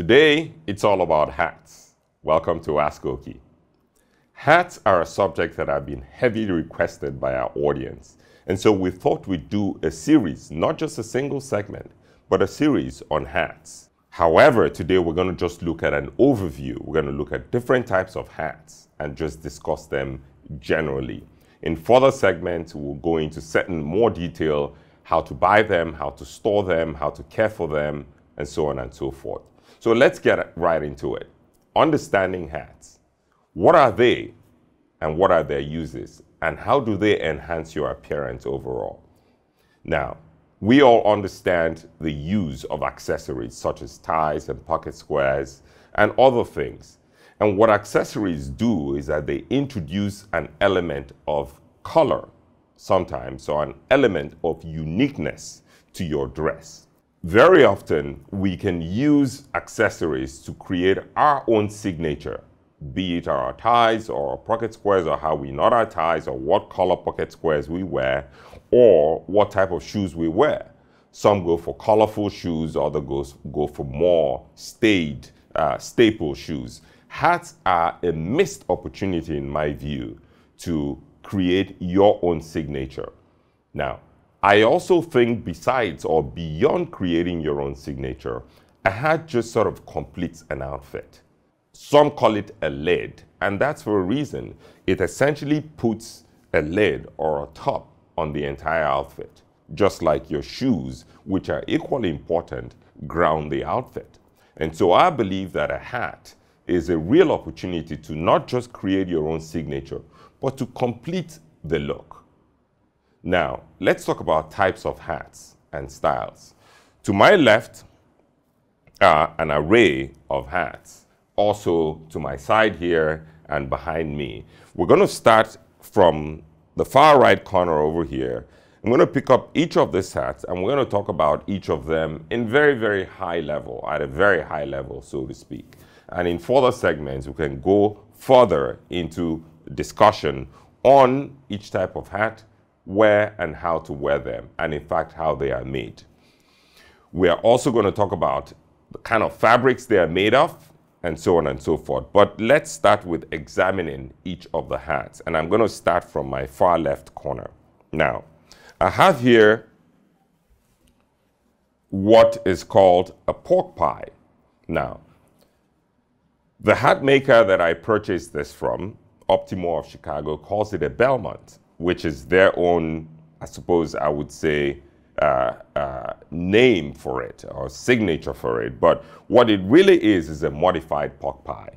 Today, it's all about hats. Welcome to AskOkey. Hats are a subject that have been heavily requested by our audience. And so we thought we'd do a series, not just a single segment, but a series on hats. However, today we're going to just look at an overview. We're going to look at different types of hats and just discuss them generally. In further segments, we'll go into certain more detail how to buy them, how to store them, how to care for them, and so on and so forth. So let's get right into it. Understanding hats. What are they and what are their uses? And how do they enhance your appearance overall? Now, we all understand the use of accessories such as ties and pocket squares and other things. And what accessories do is that they introduce an element of color sometimes, or an element of uniqueness to your dress. Very often, we can use accessories to create our own signature be it our ties or pocket squares or how we knot our ties or what color pocket squares we wear or what type of shoes we wear. Some go for colorful shoes, others go, go for more staid, uh, staple shoes. Hats are a missed opportunity, in my view, to create your own signature. Now, I also think besides or beyond creating your own signature, a hat just sort of completes an outfit. Some call it a lid, and that's for a reason. It essentially puts a lid or a top on the entire outfit, just like your shoes, which are equally important, ground the outfit. And so I believe that a hat is a real opportunity to not just create your own signature, but to complete the look. Now, let's talk about types of hats and styles. To my left are an array of hats also to my side here and behind me. We're going to start from the far right corner over here. I'm going to pick up each of these hats and we're going to talk about each of them in very, very high level, at a very high level, so to speak. And in further segments, we can go further into discussion on each type of hat, where and how to wear them, and in fact, how they are made. We are also going to talk about the kind of fabrics they are made of, and so on and so forth. But let's start with examining each of the hats. And I'm going to start from my far left corner. Now, I have here what is called a pork pie. Now, the hat maker that I purchased this from, Optimo of Chicago, calls it a Belmont, which is their own, I suppose I would say, uh, uh, name for it or signature for it. But what it really is is a modified pork pie.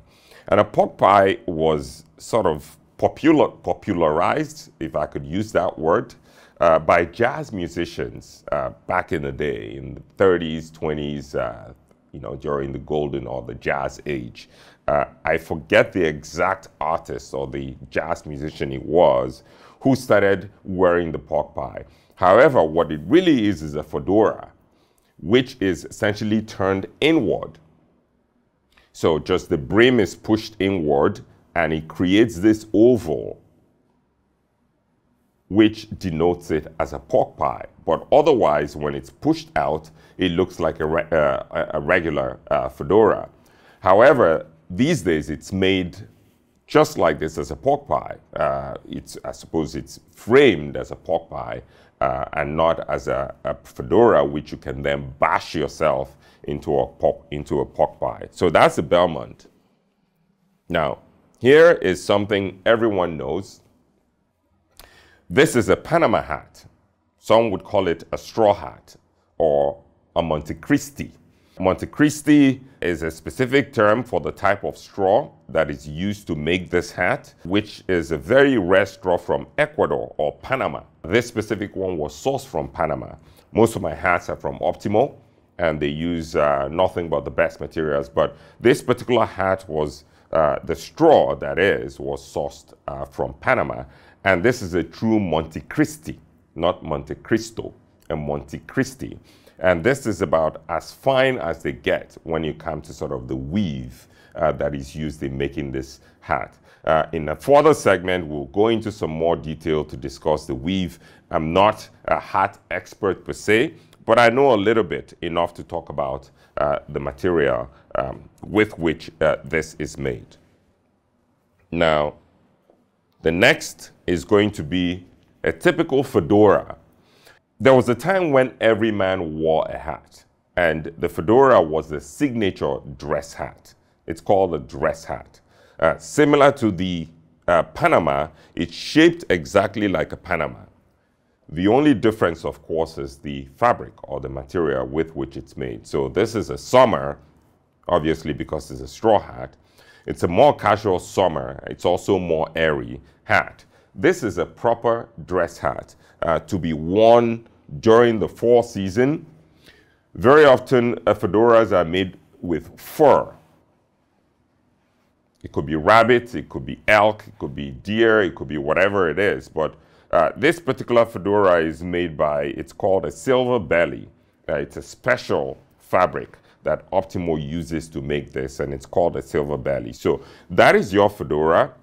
And a pork pie was sort of popular, popularized, if I could use that word, uh, by jazz musicians uh, back in the day, in the 30s, 20s, uh, you know, during the golden or the jazz age. Uh, I forget the exact artist or the jazz musician he was who started wearing the pork pie. However, what it really is is a fedora, which is essentially turned inward. So just the brim is pushed inward and it creates this oval, which denotes it as a pork pie. But otherwise, when it's pushed out, it looks like a, re uh, a regular uh, fedora. However, these days it's made just like this as a pork pie. Uh, it's, I suppose it's framed as a pork pie, uh, and not as a, a, fedora, which you can then bash yourself into a pork, into a pork pie. So that's the Belmont. Now, here is something everyone knows. This is a Panama hat. Some would call it a straw hat or a Montecristi. Montecristi is a specific term for the type of straw that is used to make this hat, which is a very rare straw from Ecuador or Panama. This specific one was sourced from Panama. Most of my hats are from Optimo, and they use uh, nothing but the best materials. But this particular hat was, uh, the straw that is, was sourced uh, from Panama. And this is a true Monte Cristi, not Monte Cristo, a Montecristi. And this is about as fine as they get when you come to sort of the weave uh, that is used in making this hat. Uh, in a further segment, we'll go into some more detail to discuss the weave. I'm not a hat expert per se, but I know a little bit enough to talk about uh, the material um, with which uh, this is made. Now, the next is going to be a typical fedora. There was a time when every man wore a hat, and the fedora was the signature dress hat. It's called a dress hat. Uh, similar to the uh, Panama, it's shaped exactly like a Panama. The only difference, of course, is the fabric or the material with which it's made. So this is a summer, obviously because it's a straw hat. It's a more casual summer. It's also more airy hat. This is a proper dress hat uh, to be worn during the fall season. Very often, uh, fedoras are made with fur. It could be rabbit, it could be elk, it could be deer, it could be whatever it is. But uh, this particular fedora is made by, it's called a silver belly. Uh, it's a special fabric that Optimo uses to make this, and it's called a silver belly. So that is your fedora.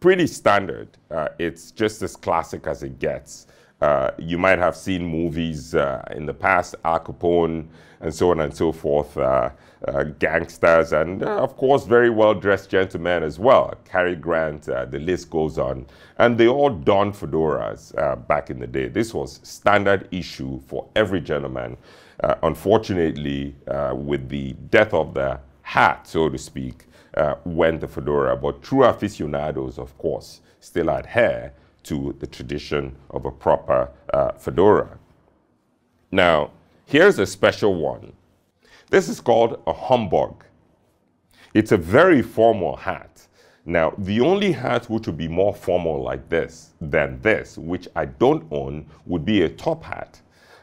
Pretty standard. Uh, it's just as classic as it gets. Uh, you might have seen movies uh, in the past, Al Capone, and so on and so forth, uh, uh gangsters, and uh, of course, very well dressed gentlemen as well. Cary Grant, the list goes on. And they all donned fedoras back in the day. This was standard issue for every gentleman. unfortunately, with the death of the hat, so to speak, went the fedora. But true aficionados, of course, still adhere to the tradition of a proper uh, fedora. Now, here's a special one. This is called a Homburg. It's a very formal hat. Now, the only hat which would be more formal like this than this, which I don't own, would be a top hat.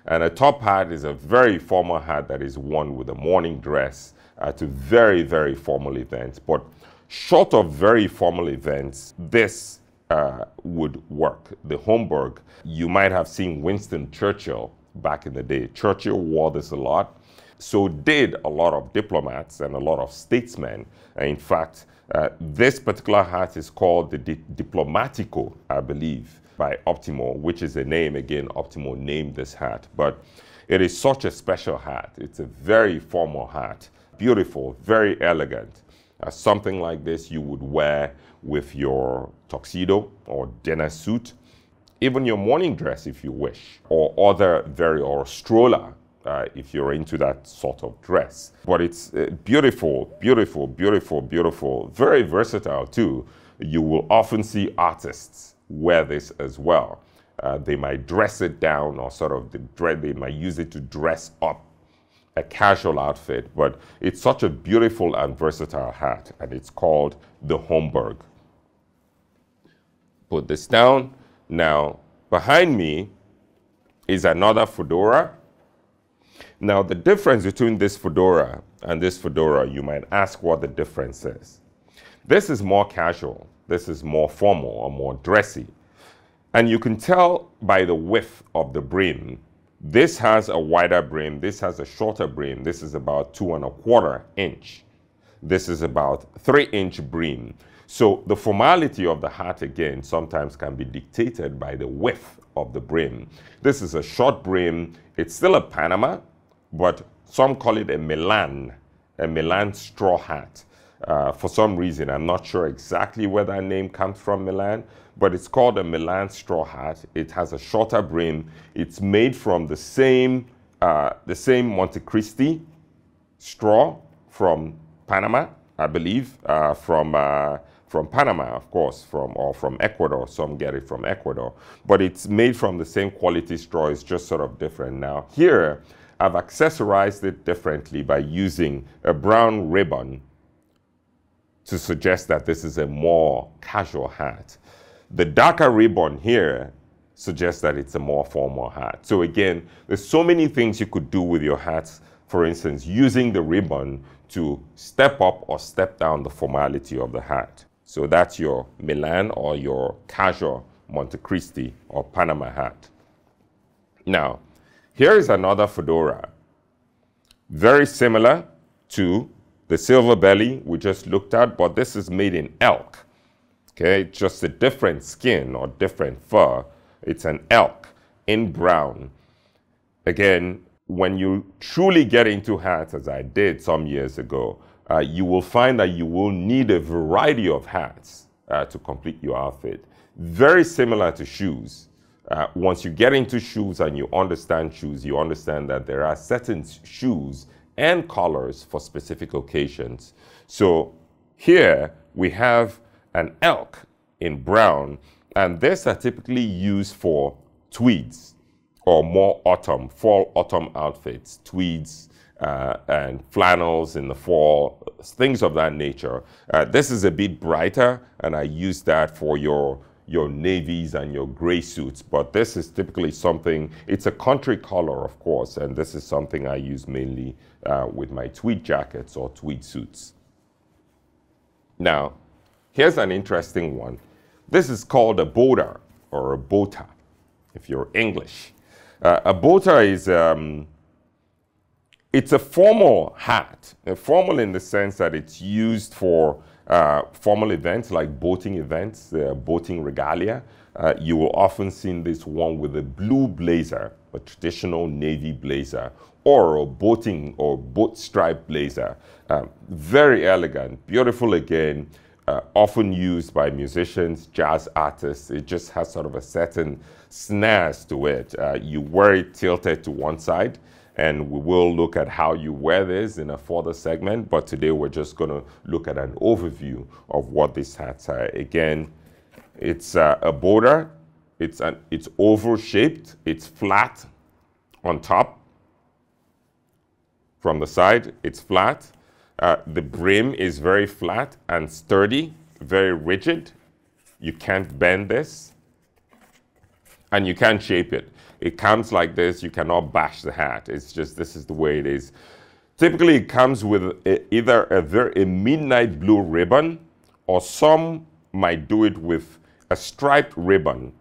And a top hat is a very formal hat that is worn with a morning dress uh, to very, very formal events. But short of very formal events, this uh, would work. The Homburg, you might have seen Winston Churchill back in the day. Churchill wore this a lot. So did a lot of diplomats and a lot of statesmen. in fact, uh, this particular hat is called the Di Diplomatico, I believe, by Optimo, which is a name, again, Optimo named this hat. But it is such a special hat. It's a very formal hat, beautiful, very elegant. Uh, something like this you would wear with your tuxedo or dinner suit, even your morning dress if you wish, or other very, or stroller uh, if you're into that sort of dress. But it's uh, beautiful, beautiful, beautiful, beautiful, very versatile too. You will often see artists wear this as well. Uh, they might dress it down or sort of the dread, they might use it to dress up a casual outfit, but it's such a beautiful and versatile hat, and it's called the Homburg. Put this down. Now, behind me is another fedora. Now, the difference between this fedora and this fedora, you might ask what the difference is. This is more casual. This is more formal or more dressy. And you can tell by the width of the brim this has a wider brim. This has a shorter brim. This is about two and a quarter inch. This is about three inch brim. So the formality of the hat again sometimes can be dictated by the width of the brim. This is a short brim. It's still a Panama, but some call it a Milan, a Milan straw hat. Uh, for some reason, I'm not sure exactly where that name comes from, Milan, but it's called a Milan straw hat. It has a shorter brim. It's made from the same, uh, the same Montecristi straw from Panama, I believe, uh, from uh, from Panama, of course, from or from Ecuador. Some get it from Ecuador, but it's made from the same quality straw. It's just sort of different. Now here, I've accessorized it differently by using a brown ribbon to suggest that this is a more casual hat. The darker ribbon here suggests that it's a more formal hat. So again, there's so many things you could do with your hats. For instance, using the ribbon to step up or step down the formality of the hat. So that's your Milan or your casual Montecristi or Panama hat. Now, here is another fedora. Very similar to the silver belly we just looked at, but this is made in elk. Okay, just a different skin or different fur. It's an elk in brown. Again, when you truly get into hats, as I did some years ago, uh, you will find that you will need a variety of hats uh, to complete your outfit. Very similar to shoes. Uh, once you get into shoes and you understand shoes, you understand that there are certain shoes and colors for specific occasions. So here we have an elk in brown, and these are typically used for tweeds or more autumn, fall autumn outfits, tweeds uh, and flannels in the fall, things of that nature. Uh, this is a bit brighter, and I use that for your your navies and your gray suits, but this is typically something, it's a country color, of course, and this is something I use mainly uh, with my tweed jackets or tweed suits. Now, here's an interesting one. This is called a boater or a boater, if you're English. Uh, a boater is um, it's a formal hat, a formal in the sense that it's used for uh, formal events like boating events, uh, boating regalia. Uh, you will often see this one with a blue blazer, a traditional navy blazer, or a boating or boat stripe blazer. Uh, very elegant, beautiful again, uh, often used by musicians, jazz artists. It just has sort of a certain snares to it. Uh, you wear it tilted to one side, and we will look at how you wear this in a further segment. But today we're just going to look at an overview of what these hats are. Again, it's uh, a boater. It's an it's oval shaped. It's flat on top. From the side, it's flat. Uh, the brim is very flat and sturdy, very rigid. You can't bend this, and you can't shape it. It comes like this. You cannot bash the hat. It's just this is the way it is. Typically, it comes with a, either a, very, a midnight blue ribbon, or some might do it with a striped ribbon.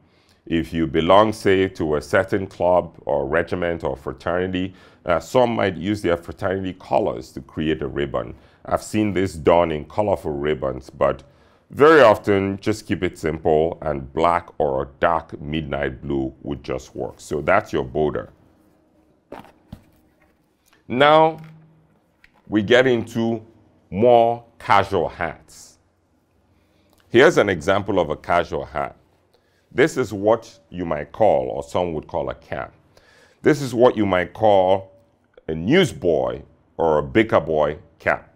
If you belong, say, to a certain club or regiment or fraternity, uh, some might use their fraternity colors to create a ribbon. I've seen this done in colorful ribbons, but very often just keep it simple and black or a dark midnight blue would just work. So that's your boater. Now we get into more casual hats. Here's an example of a casual hat. This is what you might call, or some would call a cap. This is what you might call a newsboy or a baker boy cap.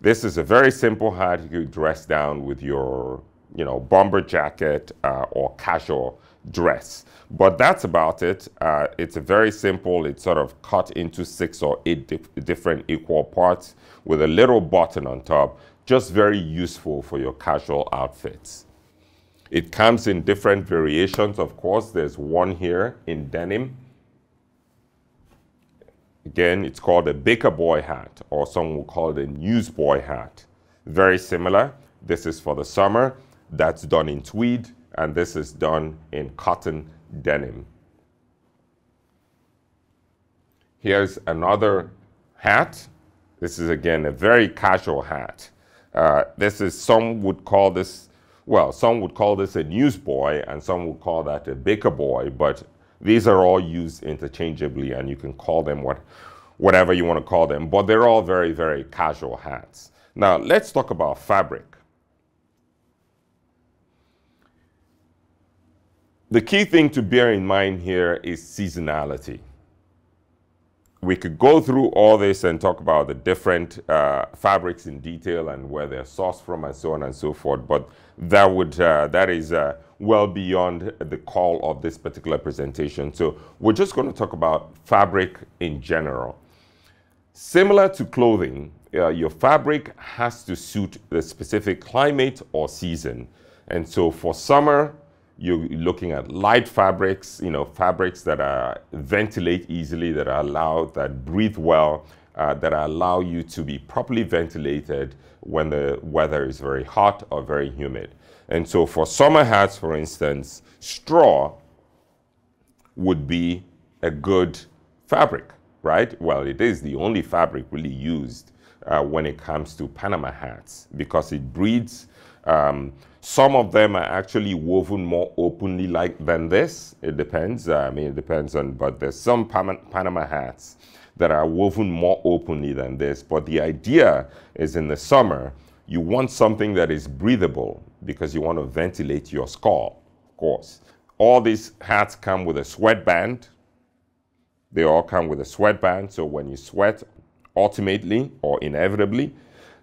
This is a very simple hat you dress down with your, you know, bomber jacket uh, or casual dress. But that's about it. Uh, it's a very simple, it's sort of cut into six or eight dif different equal parts with a little button on top. Just very useful for your casual outfits. It comes in different variations, of course. There's one here in denim Again, it's called a baker boy hat, or some will call it a newsboy hat. Very similar. This is for the summer. That's done in tweed, and this is done in cotton denim. Here's another hat. This is again a very casual hat. Uh, this is, some would call this, well, some would call this a newsboy, and some would call that a baker boy, but these are all used interchangeably and you can call them what, whatever you want to call them, but they're all very, very casual hats. Now, let's talk about fabric. The key thing to bear in mind here is seasonality. We could go through all this and talk about the different uh, fabrics in detail and where they're sourced from and so on and so forth, but that, would, uh, that is uh, well beyond the call of this particular presentation. So we're just going to talk about fabric in general. Similar to clothing, uh, your fabric has to suit the specific climate or season. And so for summer, you're looking at light fabrics, you know, fabrics that are ventilate easily, that are allowed, that breathe well, uh, that allow you to be properly ventilated when the weather is very hot or very humid. And so for summer hats, for instance, straw would be a good fabric, right? Well, it is the only fabric really used uh, when it comes to Panama hats because it breathes Um, some of them are actually woven more openly like than this. It depends. Uh, I mean, it depends on, but there's some Panama hats that are woven more openly than this. But the idea is in the summer, you want something that is breathable because you want to ventilate your skull, of course. All these hats come with a sweatband. They all come with a sweatband. So when you sweat, ultimately or inevitably,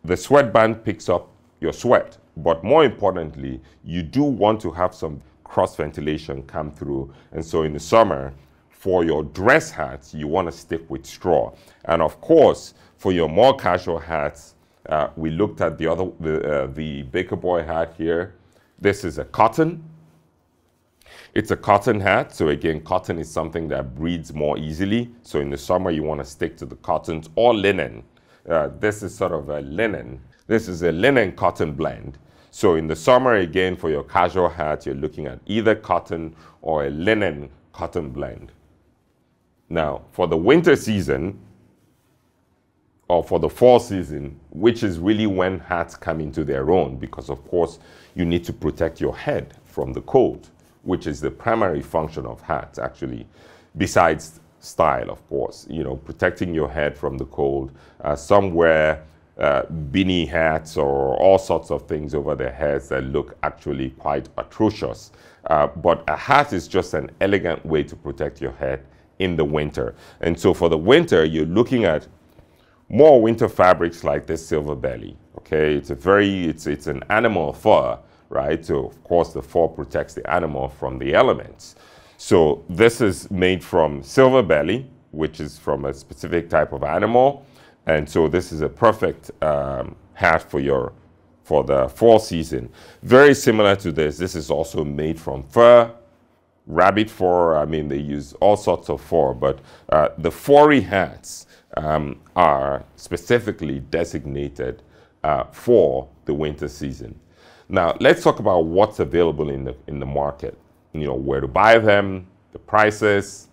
the sweatband picks up your sweat. But more importantly, you do want to have some cross ventilation come through. And so in the summer, for your dress hats, you want to stick with straw. And of course, for your more casual hats, uh, we looked at the other, the, uh, the Baker Boy hat here. This is a cotton. It's a cotton hat. So again, cotton is something that breathes more easily. So in the summer, you want to stick to the cottons or linen. Uh, this is sort of a linen. This is a linen cotton blend. So in the summer, again, for your casual hat, you're looking at either cotton or a linen cotton blend. Now, for the winter season, or for the fall season, which is really when hats come into their own, because of course you need to protect your head from the cold, which is the primary function of hats actually, besides style, of course. You know, protecting your head from the cold. Uh, some wear uh, beanie hats or all sorts of things over their heads that look actually quite atrocious. Uh, but a hat is just an elegant way to protect your head in the winter. And so for the winter, you're looking at more winter fabrics like this silver belly. Okay, it's a very, it's, it's an animal fur, right? So of course the fur protects the animal from the elements. So this is made from silver belly, which is from a specific type of animal. And so this is a perfect um, hat for your for the fall season. Very similar to this, this is also made from fur, rabbit fur. I mean, they use all sorts of fur, but uh, the furry hats um, are specifically designated uh, for the winter season. Now, let's talk about what's available in the, in the market. You know, where to buy them, the prices,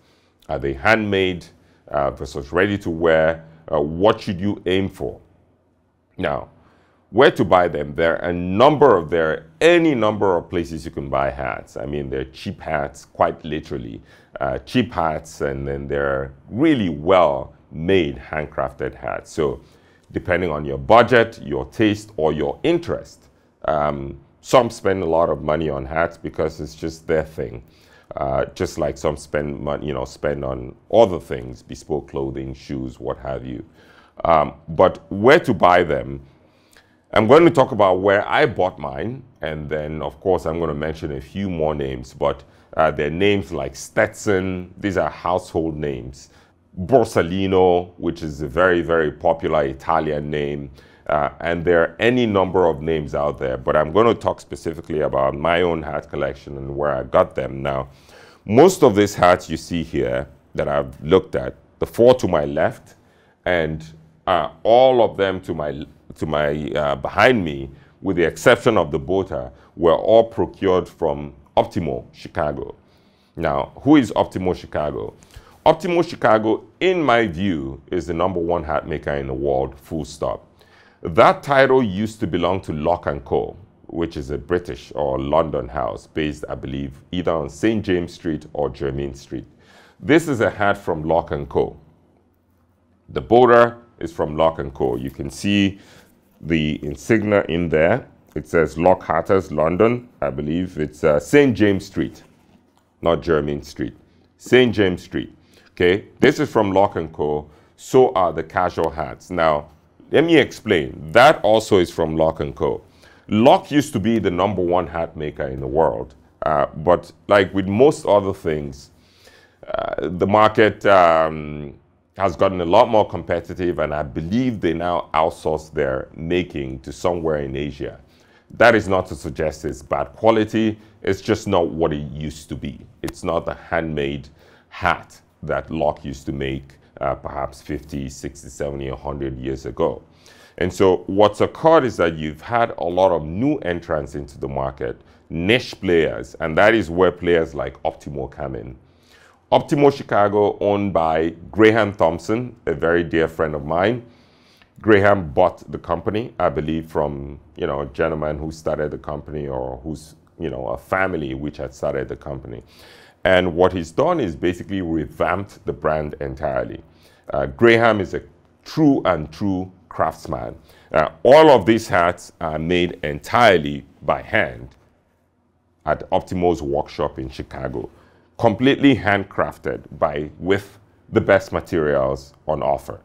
are they handmade uh, versus ready to wear? Uh, what should you aim for? Now, where to buy them. There are a number of there are any number of places you can buy hats. I mean, they're cheap hats, quite literally, uh, cheap hats, and then they're really well made handcrafted hats. So, depending on your budget, your taste, or your interest, um, some spend a lot of money on hats because it's just their thing. Uh, just like some spend money, you know, spend on other things, bespoke clothing, shoes, what have you. Um, but where to buy them? I'm going to talk about where I bought mine, and then, of course, I'm going to mention a few more names, but uh, they're names like Stetson, these are household names. Borsalino, which is a very, very popular Italian name, uh, and there are any number of names out there, but I'm going to talk specifically about my own hat collection and where I got them. Now, most of these hats you see here that I've looked at, the four to my left, and uh, all of them to my to my uh, behind me, with the exception of the boater, were all procured from Optimo Chicago. Now, who is Optimo Chicago? Optimo Chicago, in my view, is the number one hat maker in the world, full stop. That title used to belong to Lock & Co., which is a British or London house based, I believe, either on St. James Street or Jermyn Street. This is a hat from Lock & Co. The boater is from Lock & Co. You can see the insignia in there. It says Lock Hatters, London. I believe it's uh, St. James Street, not Jermyn Street. St. James Street. Okay, this is from Lock & Co. So are the casual hats. Now, let me explain. That also is from Lock & Co. Lock used to be the number one hat maker in the world. Uh, but like with most other things, uh, the market um, has gotten a lot more competitive, and I believe they now outsource their making to somewhere in Asia. That is not to suggest it's bad quality, it's just not what it used to be. It's not the handmade hat that Lock used to make uh, perhaps 50, 60, 70, 100 years ago. And so what's occurred is that you've had a lot of new entrants into the market, niche players, and that is where players like Optimo come in. Optimo Chicago, owned by Graham Thompson, a very dear friend of mine. Graham bought the company, I believe, from you know a gentleman who started the company or who's you know a family which had started the company. And what he's done is basically revamped the brand entirely. Uh, Graham is a true and true craftsman. Uh, all of these hats are made entirely by hand at Optimo's workshop in Chicago, completely handcrafted by with the best materials on offer.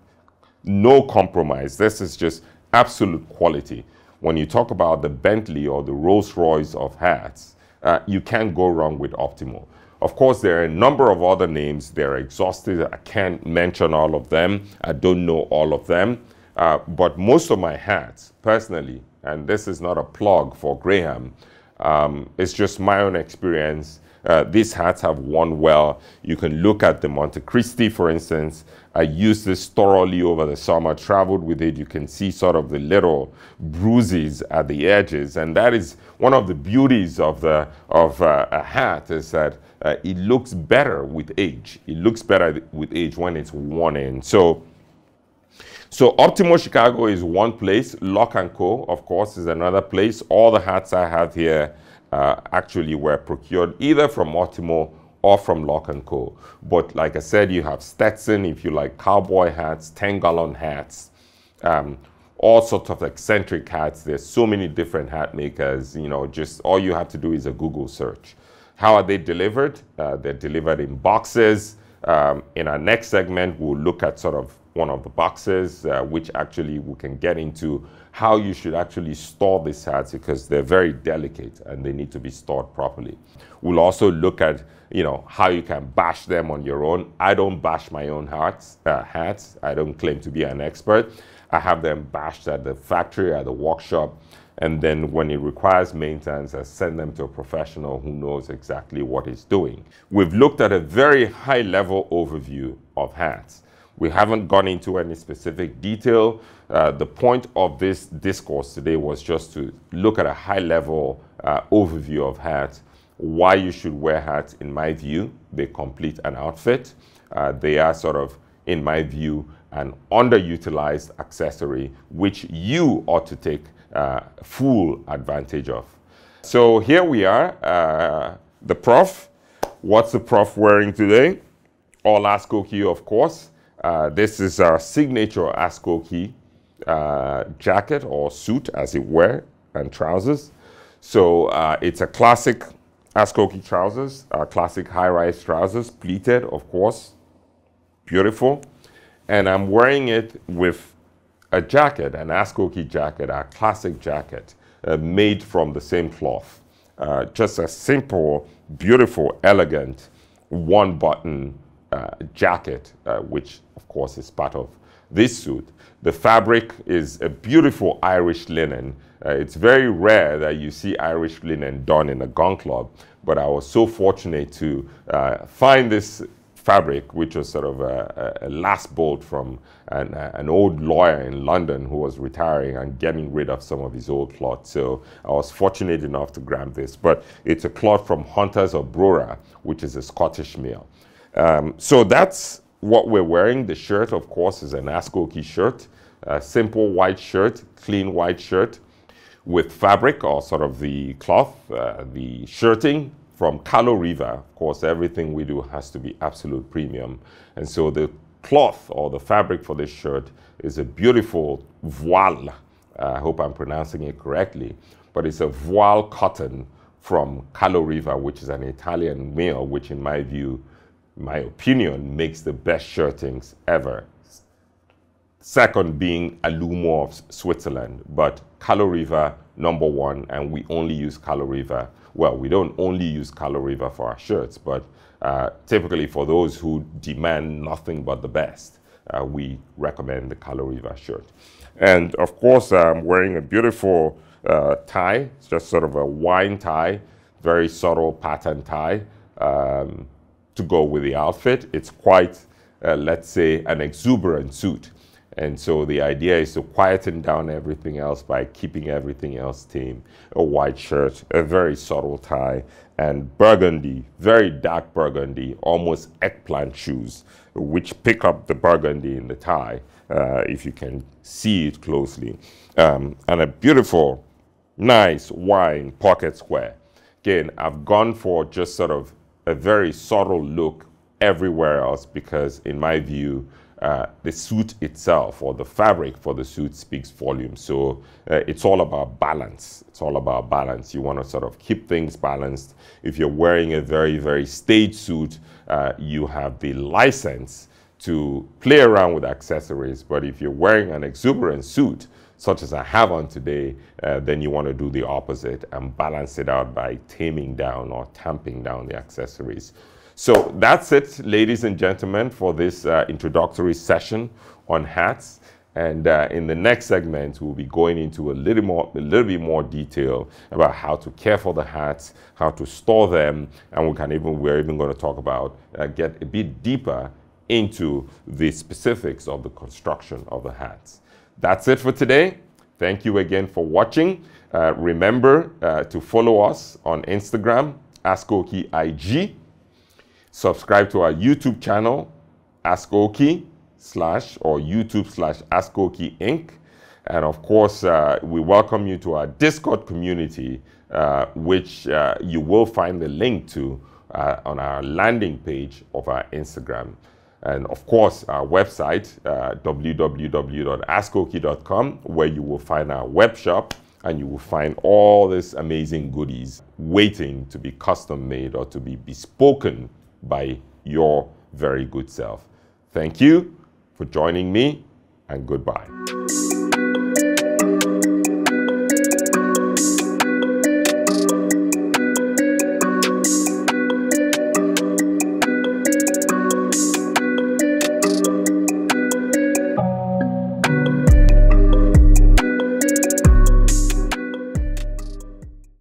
No compromise. This is just absolute quality. When you talk about the Bentley or the Rolls Royce of hats, uh, you can't go wrong with Optimo. Of course, there are a number of other names. They're exhausted. I can't mention all of them. I don't know all of them. Uh, but most of my hats, personally, and this is not a plug for Graham, um, it's just my own experience. Uh, these hats have worn well. You can look at the Monte Cristi, for instance. I used this thoroughly over the summer, traveled with it. You can see sort of the little bruises at the edges. And that is one of the beauties of, the, of uh, a hat is that uh, it looks better with age. It looks better with age when it's worn in. So so Optimo Chicago is one place. Lock & Co, of course, is another place. All the hats I have here uh, actually were procured either from Optimo or from Lock & Co. But like I said, you have Stetson, if you like cowboy hats, 10-gallon hats, um, all sorts of eccentric hats. There's so many different hat makers, you know, just all you have to do is a Google search. How are they delivered? Uh, they're delivered in boxes. Um, in our next segment, we'll look at sort of one of the boxes, uh, which actually we can get into how you should actually store these hats because they're very delicate and they need to be stored properly. We'll also look at you know how you can bash them on your own. I don't bash my own hats. Uh, hats. I don't claim to be an expert. I have them bashed at the factory, at the workshop, and then when it requires maintenance, I send them to a professional who knows exactly what he's doing. We've looked at a very high level overview of hats. We haven't gone into any specific detail. Uh, the point of this discourse today was just to look at a high level uh, overview of hats, why you should wear hats, in my view. They complete an outfit. Uh, they are sort of, in my view, an underutilized accessory which you ought to take uh, full advantage of. So here we are, uh, the prof. What's the prof wearing today? All AskOkey, of course. Uh, this is our signature AskOkey uh, jacket or suit, as it were, and trousers. So uh, it's a classic AskOkey trousers, uh, classic high-rise trousers, pleated, of course, beautiful. And I'm wearing it with a jacket, an AskOkey jacket, a classic jacket, uh, made from the same cloth. Uh, just a simple, beautiful, elegant, one-button uh, jacket, uh, which of course is part of this suit. The fabric is a beautiful Irish linen. Uh, it's very rare that you see Irish linen done in a gun club, but I was so fortunate to uh, find this fabric, which was sort of a, a last bolt from an, an, old lawyer in London who was retiring and getting rid of some of his old cloth. So I was fortunate enough to grab this. But it's a cloth from Hunters of Brora, which is a Scottish mill. Um, so that's what we're wearing. The shirt, of course, is an AskOkey shirt, a simple white shirt, clean white shirt with fabric or sort of the cloth, uh, the shirting from Carlo Riva. Of course, everything we do has to be absolute premium. And so the cloth or the fabric for this shirt is a beautiful voile. Uh, I hope I'm pronouncing it correctly, but it's a voile cotton from Carlo Riva, which is an Italian mill, which in my view my opinion, makes the best shirtings ever. Second being Alumo of Switzerland, but Carlo Riva number one, and we only use Carlo Riva. Well, we don't only use Carlo Riva for our shirts, but uh, typically for those who demand nothing but the best, uh, we recommend the Carlo Riva shirt. And of course, I'm wearing a beautiful uh, tie. It's just sort of a wine tie, very subtle pattern tie. Um, to go with the outfit. It's quite, uh, let's say, an exuberant suit. And so the idea is to quieten down everything else by keeping everything else tame. A white shirt, a very subtle tie, and burgundy, very dark burgundy, almost eggplant shoes, which pick up the burgundy in the tie, uh, if you can see it closely. Um, and a beautiful, nice wine pocket square. Again, I've gone for just sort of a very subtle look everywhere else because, in my view, uh, the suit itself or the fabric for the suit speaks volumes. So uh, it's all about balance. It's all about balance. You want to sort of keep things balanced. If you're wearing a very, very stage suit, uh, you have the license to play around with accessories. But if you're wearing an exuberant suit, such as I have on today, uh, then you want to do the opposite and balance it out by taming down or tamping down the accessories. So that's it, ladies and gentlemen, for this uh, introductory session on hats. And uh, in the next segment, we'll be going into a little more, a little bit more detail about how to care for the hats, how to store them, and we can even we're even going to talk about uh, get a bit deeper into the specifics of the construction of the hats. That's it for today. Thank you again for watching. Uh, remember uh, to follow us on Instagram, AskOkey IG subscribe to our YouTube channel, Ask AskOkey slash or YouTube slash Ask AskOkey Inc. And of course, uh, we welcome you to our Discord community, uh, which uh, you will find the link to uh, on our landing page of our Instagram. And of course, our website, uh, www.askokey.com, where you will find our web shop and you will find all these amazing goodies waiting to be custom made or to be bespoken by your very good self. Thank you for joining me and goodbye.